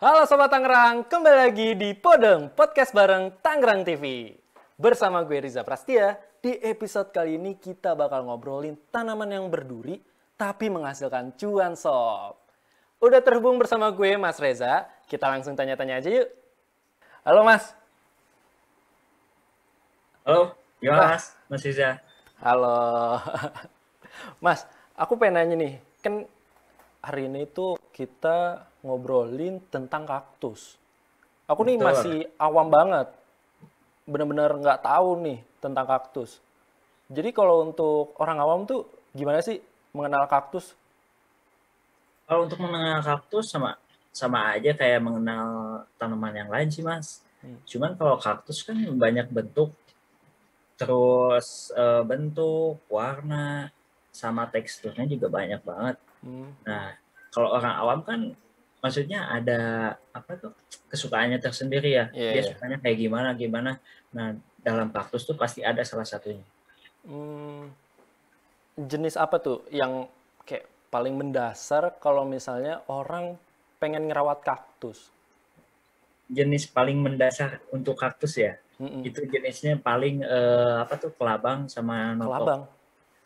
Halo Sobat Tangerang, kembali lagi di Podeng, podcast bareng Tangerang TV. Bersama gue Riza Prastia, di episode kali ini kita bakal ngobrolin tanaman yang berduri tapi menghasilkan cuan sob. Udah terhubung bersama gue Mas Reza, kita langsung tanya-tanya aja yuk. Halo Mas. Halo, gimana Mas? Mas Riza. Halo. Mas, aku pengen nanya nih, kan hari ini tuh kita ngobrolin tentang kaktus. Aku nih Betul. masih awam banget. Bener-bener nggak tahu nih tentang kaktus. Jadi kalau untuk orang awam tuh gimana sih mengenal kaktus? Kalau untuk mengenal kaktus sama sama aja kayak mengenal tanaman yang lain sih Mas. Hmm. Cuman kalau kaktus kan banyak bentuk, terus eh, bentuk, warna, sama teksturnya juga banyak banget. Hmm, Nah, kalau orang awam kan maksudnya ada apa tuh kesukaannya tersendiri ya. Iya, Dia iya. sukanya kayak gimana gimana. Nah, dalam kaktus tuh pasti ada salah satunya. hmm, jenis apa tuh yang kayak paling mendasar kalau misalnya orang pengen ngerawat kaktus? Jenis paling mendasar untuk kaktus ya. Mm-mm. itu jenisnya paling eh, apa tuh kelabang sama notok Kelabang.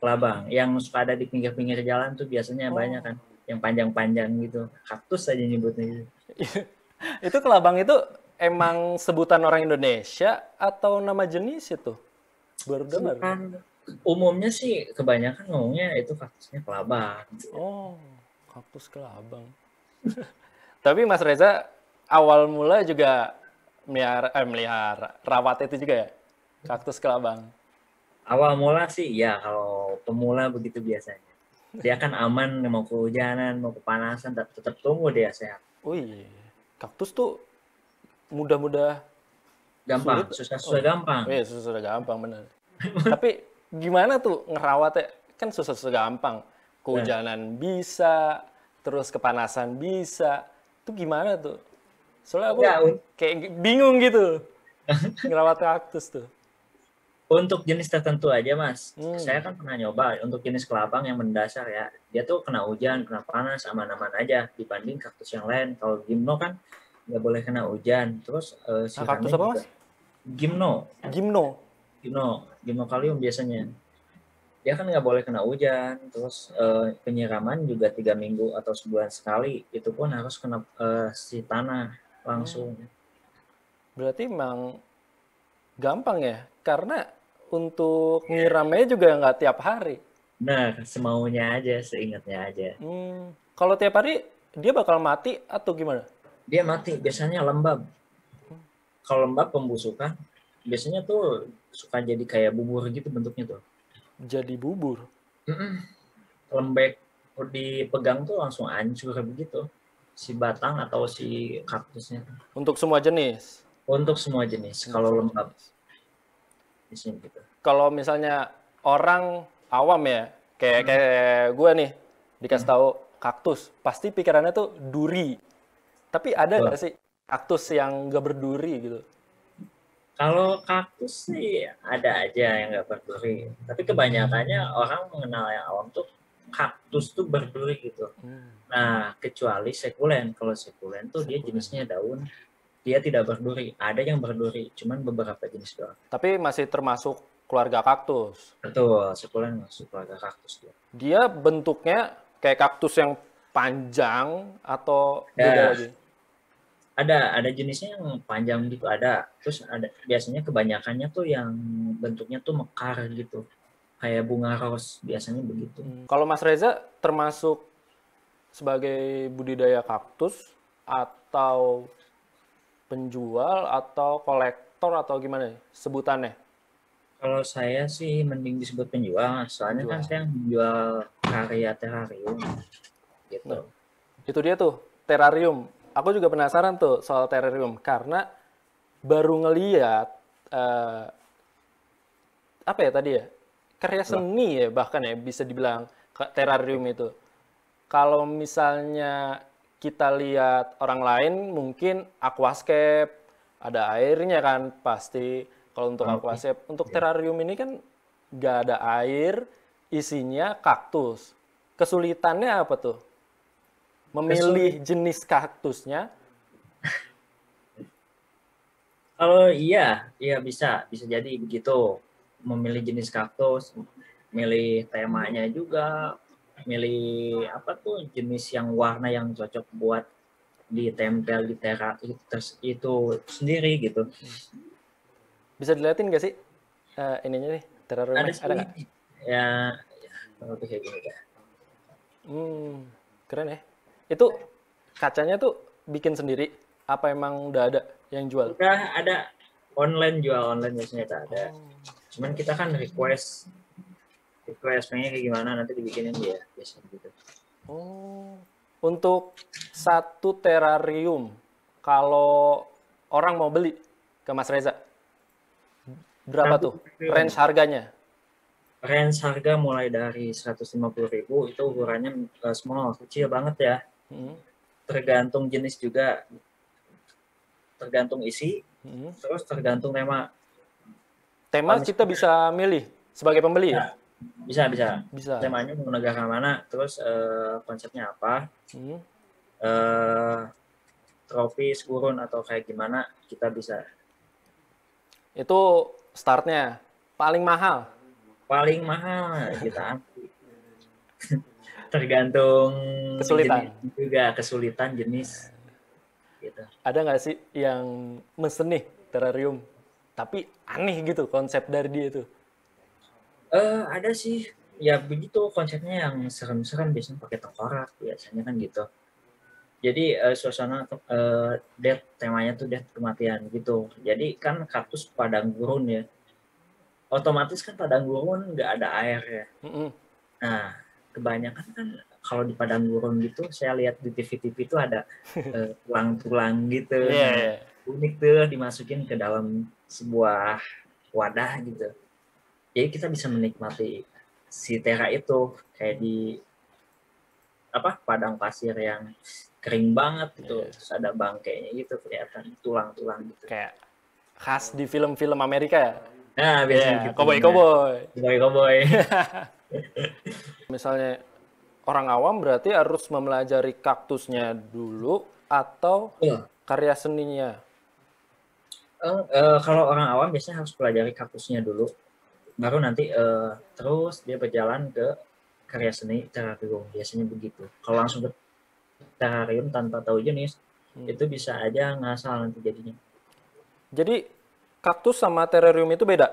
kelabang yang suka ada di pinggir-pinggir jalan tuh biasanya Oh. banyak kan yang panjang-panjang gitu kaktus aja nyebutnya gitu. Itu kelabang itu emang sebutan orang Indonesia atau nama jenis itu? Baru dengar. Umumnya sih kebanyakan ngomongnya itu kaktusnya kelabang Oh, kaktus kelabang. Tapi Mas Reza awal mula juga melihara, eh, melihara, rawat itu juga ya? Kaktus kelabang. awal mula sih ya kalau pemula begitu biasanya dia kan aman mau kehujanan mau kepanasan tetap, tetap tumbuh dia sehat Oh iya, kaktus tuh mudah-mudah, gampang Sulit. susah-susah Oh. gampang eh susah-susah gampang bener. Tapi gimana tuh ngerawatnya? Kan susah-susah gampang. Kehujanan bisa, terus kepanasan bisa. Itu gimana tuh? Soalnya aku Ya, kayak bingung gitu ngerawat kaktus tuh. Untuk jenis tertentu aja, Mas. Hmm. Saya kan pernah nyoba untuk jenis kelabang yang mendasar ya. Dia tuh kena hujan, kena panas, aman-aman aja dibanding kaktus yang lain. Kalau gimno kan nggak boleh kena hujan. Terus Nah, eh, siramnya kaktus apa mas? Gimno, Gimno. gimno, gimnokalium biasanya. Dia kan nggak boleh kena hujan. Terus eh, penyiraman juga tiga minggu atau sebulan sekali. Itu pun harus kena eh, si tanah langsung. Berarti emang gampang ya? Karena untuk nyiramnya juga nggak tiap hari. Nah, semaunya aja, seingatnya aja. Hmm, kalau tiap hari dia bakal mati atau gimana? dia mati biasanya lembab kalau lembab pembusukan biasanya tuh suka jadi kayak bubur gitu bentuknya tuh Jadi bubur. Mm-mm. lembek dipegang tuh langsung hancur begitu si batang atau si kaktusnya Untuk semua jenis. untuk semua jenis kalau lembab. di sini gitu. Kalau misalnya orang awam ya, kayak kayak gue nih dikasih tahu kaktus, pasti pikirannya tuh duri. Tapi ada nggak sih kaktus yang nggak berduri gitu? kalau kaktus sih ada aja yang nggak berduri. Tapi kebanyakannya orang mengenal yang awam tuh kaktus tuh berduri gitu Hmm. Nah, kecuali sekulen. Kalau sekulen tuh dia jenisnya daun, dia tidak berduri. Ada yang berduri, cuman beberapa jenis doang. Tapi masih termasuk keluarga kaktus. Betul, sekulen masuk keluarga kaktus dia. Dia bentuknya kayak kaktus yang panjang atau Ya. beda lagi? Ada, ada jenisnya yang panjang gitu, ada. Terus ada biasanya kebanyakannya tuh yang bentuknya tuh mekar gitu. Kayak bunga ros, biasanya begitu. Hmm. Kalau Mas Reza termasuk sebagai budidaya kaktus atau penjual atau kolektor atau gimana sebutannya? Kalau saya sih mending disebut penjual, soalnya kan Penjual. saya menjual karya terarium gitu. Nah. Itu dia tuh, terrarium. Aku juga penasaran tuh soal terrarium karena baru ngeliat eh, apa ya tadi ya karya seni ya bahkan ya bisa dibilang terrarium itu. Kalau misalnya kita lihat orang lain mungkin aquascape ada airnya kan pasti. Kalau untuk aquascape, untuk terrarium ini kan nggak ada air, isinya kaktus. Kesulitannya apa tuh? Memilih jenis kaktusnya. Kalau iya, iya bisa, bisa jadi begitu. Memilih jenis kaktus, milih temanya juga, milih apa tuh jenis yang warna yang cocok buat ditempel di tera itu, itu sendiri gitu. Bisa dilihatin nggak sih eh, ininya nih terariumnya? Ada Ada nggak? ya, ya kayak gini ya. Hmm, keren ya. Itu kacanya tuh bikin sendiri? Apa emang udah ada yang jual? Udah ada online jual online biasanya ada. Cuman kita kan request request pengennya kayak gimana nanti dibikinin dia biasanya gitu. Oh, untuk satu terarium, kalau orang mau beli ke Mas Reza, berapa Satu tuh terarium. range harganya? Range harga mulai dari 150.000 itu ukurannya eh, small, kecil banget ya. Hmm, Tergantung jenis juga. Tergantung isi, hmm. terus tergantung tema. Tema Paling- kita bisa milih sebagai pembeli ya? Bisa bisa. Bisa. Temanya mau negara mana, terus eh, konsepnya apa, Hmm. eh tropis, gurun atau kayak gimana kita bisa. Itu startnya paling mahal. Paling mahal kita ambil. Tergantung Kesulitan. jenis juga kesulitan jenis. Gitu. Ada nggak sih yang mesen nih terarium, tapi aneh gitu konsep dari dia itu? Eh ada sih ya begitu konsepnya yang serem-serem biasanya pakai tengkorak biasanya kan gitu. Jadi eh, suasana eh, death temanya tuh death kematian gitu. Jadi kan kaktus padang gurun ya. Otomatis kan padang gurun nggak ada air ya. Mm-mm. Nah, kebanyakan kan kalau di padang gurun gitu saya lihat di TV-TV itu ada eh, tulang-tulang gitu. Iya, Nah, iya. Unik tuh dimasukin ke dalam sebuah wadah gitu. Jadi kita bisa menikmati si tera itu kayak di apa padang pasir yang kering banget gitu. Iya. Terus ada bangkainya gitu kelihatan tulang-tulang gitu. Kayak khas di film-film Amerika ya? Nah, biasanya Iya, gitu. koboi-koboi. Koboi-koboi. Misalnya orang awam berarti harus mempelajari kaktusnya dulu atau Iya. karya seninya. Eh, eh, kalau orang awam biasanya harus pelajari kaktusnya dulu, baru nanti eh, terus dia berjalan ke karya seni terarium. Biasanya begitu. Kalau langsung ke terarium tanpa tahu jenis, Hmm. itu bisa aja ngasal nanti jadinya. Jadi kaktus sama terarium itu beda.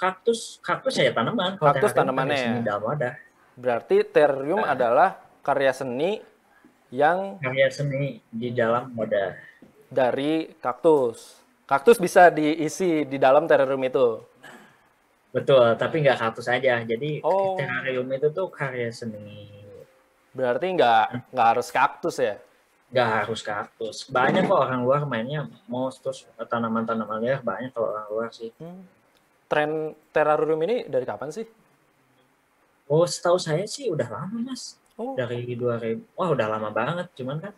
Kaktus, kaktus ya tanaman. Kalau Kaktus tanamannya ya? dalam wadah. Berarti terarium adalah karya seni yang Karya seni di dalam wadah. Dari kaktus. Kaktus bisa diisi di dalam terarium itu. Betul, tapi nggak kaktus aja. Jadi Oh. terarium itu tuh karya seni. Berarti nggak nggak harus kaktus ya? nggak harus kaktus. Banyak kok orang luar mainnya mau terus tanaman-tanaman liar banyak kalau orang luar sih. Hmm. Tren terarium ini dari kapan sih? Oh, setahu saya sih udah lama mas. Oh, Dari 2000. Wah udah lama banget. Cuman kan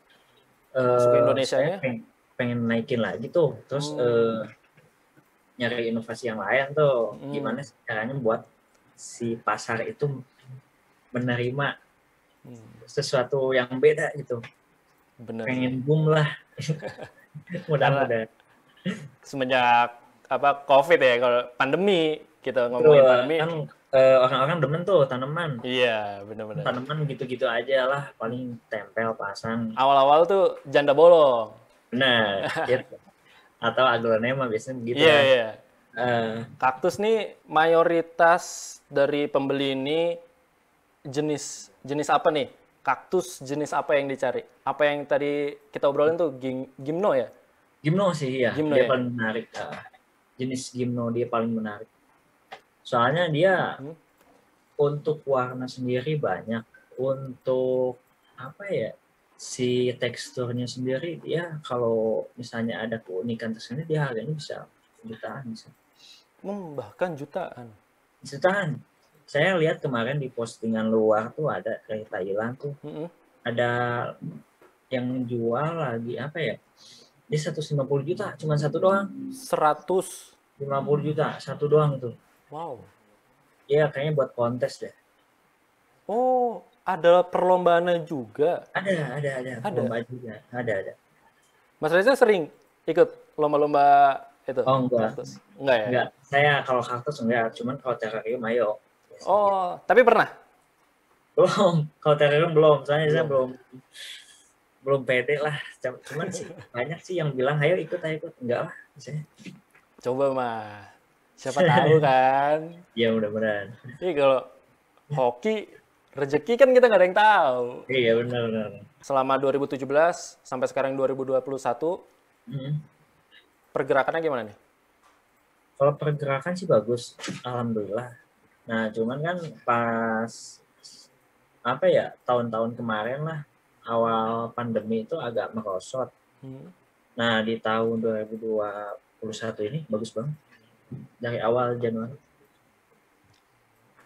Masuk ke eh, Indonesianya? saya pengen, pengen naikin lagi tuh. Terus Hmm. eh, nyari inovasi yang lain tuh. Hmm. Gimana caranya buat si pasar itu menerima hmm, sesuatu yang beda gitu. bener. Pengen boom lah. Mudah-mudahan. Semenjak apa COVID ya, kalau pandemi kita ngomongin Betul, pandemi. kan eh, orang-orang demen tuh tanaman. Iya, bener-bener. tanaman gitu-gitu aja lah paling tempel pasang Awal-awal tuh janda bolong. Benar gitu. atau aglonema biasanya begitu Iya, kan. iya. Eh, Kaktus nih mayoritas dari pembeli ini jenis jenis apa nih? Kaktus jenis apa yang dicari? Apa yang tadi kita obrolin tuh gim- gimno ya? gimno sih ya Gimno dia ya? paling menarik Eh, jenis gimno dia paling menarik soalnya dia Hmm. untuk warna sendiri banyak untuk apa ya si teksturnya sendiri dia kalau misalnya ada keunikan tersendiri dia harganya bisa jutaan bisa Hmm, bahkan jutaan. jutaan saya lihat kemarin di postingan luar tuh ada dari Thailand tuh Mm-mm. ada yang jual lagi apa ya dia 150 juta cuma satu doang 100 50 juta, satu doang tuh. Wow. Iya, kayaknya buat kontes deh. Oh, ada perlombaannya juga. Ada, ada, ada. Ada? Lomba juga. Ada, ada. Mas Reza sering ikut lomba-lomba itu? Oh, enggak. Kaktus? Enggak ya? Enggak, saya kalau kaktus enggak, cuman kalau terrarium ayo. Oh, tapi pernah? Belum, kalau terrarium belum, soalnya saya Belum. belum belum pede lah. Cuman sih banyak sih yang bilang ayo ikut, ayo ikut. Enggak lah, misalnya. Coba mah. Siapa tahu kan. Ya mudah-mudahan. Ini kalau hoki rezeki kan kita nggak ada yang tahu. Iya benar benar. Selama 2017 sampai sekarang 2021 Hmm. pergerakannya gimana nih? Kalau pergerakan sih bagus, alhamdulillah. Nah, cuman kan pas apa ya tahun-tahun kemarin lah awal pandemi itu agak merosot. Hmm. Nah, di tahun 2021 ini bagus banget. Dari awal Januari.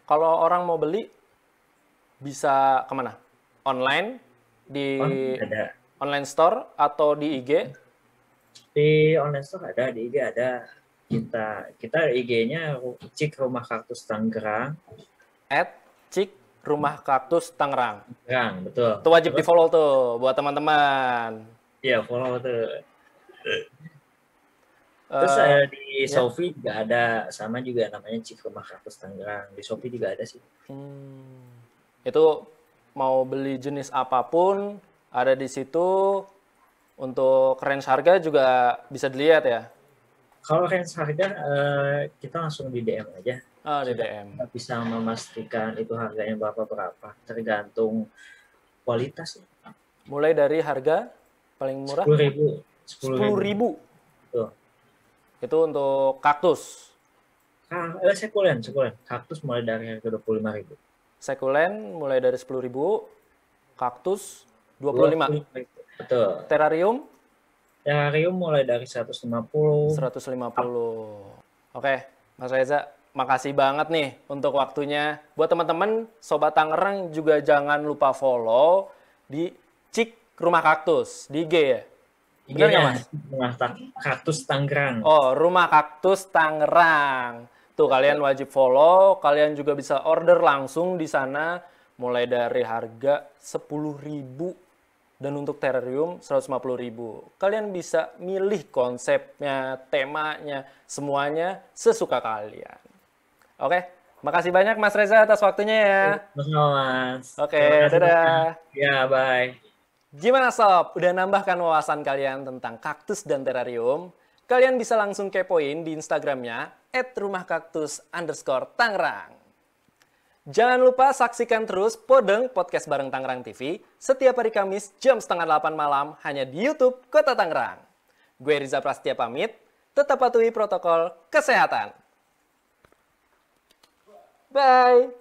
Kalau orang mau beli bisa ke mana? Online di ada. online store atau di IG? Di online store ada, di IG ada. Kita kita IG-nya Cik Rumah Kaktus Tangerang. At Cik Rumah Kaktus Tangerang. Tangerang, betul. Itu wajib di follow tuh buat teman-teman. Iya, follow tuh. Terus eh, di ya. Shopee juga ada, sama juga namanya Cik Rumah Kaktus Tangerang. Di Shopee juga ada sih. Hmm. Itu mau beli jenis apa pun ada di situ. Untuk range harga juga bisa dilihat ya. Kalau range harga eh, kita langsung di DM aja. Oh, di. DM. Nggak bisa memastikan itu harganya berapa berapa, tergantung kualitas. Mulai dari harga paling murah Sepuluh ribu, sepuluh ribu. Tuh. Itu untuk kaktus. Ah, eh, sekulen, sekulen. Kaktus mulai dari harga dua puluh lima ribu. Sekulen mulai dari sepuluh ribu. Kaktus 25. Betul. Terrarium Terrarium mulai dari 150. 150. Oke, Mas Reza, makasih banget nih untuk waktunya. Buat teman-teman Sobat Tangerang juga jangan lupa follow di Cik Rumah Kaktus di IG ya. Bener nggak, Mas? Rumah kaktus Tangerang. Oh, Rumah Kaktus Tangerang. Tuh kalian wajib follow, kalian juga bisa order langsung di sana mulai dari harga 10.000 dan untuk terrarium 150.000. Kalian bisa milih konsepnya, temanya, semuanya sesuka kalian. Oke, makasih banyak Mas Reza atas waktunya ya. Sama Mas. Oke, dadah. Ya, bye. Gimana sob? Udah nambahkan wawasan kalian tentang kaktus dan terrarium? Kalian bisa langsung kepoin di Instagramnya @rumahkaktus underscore Tangerang. Jangan lupa saksikan terus Podeng Podcast Bareng Tangerang TV setiap hari Kamis jam setengah 8 malam hanya di Youtube Kota Tangerang. Gue Riza Prastia pamit, tetap patuhi protokol kesehatan. Bye!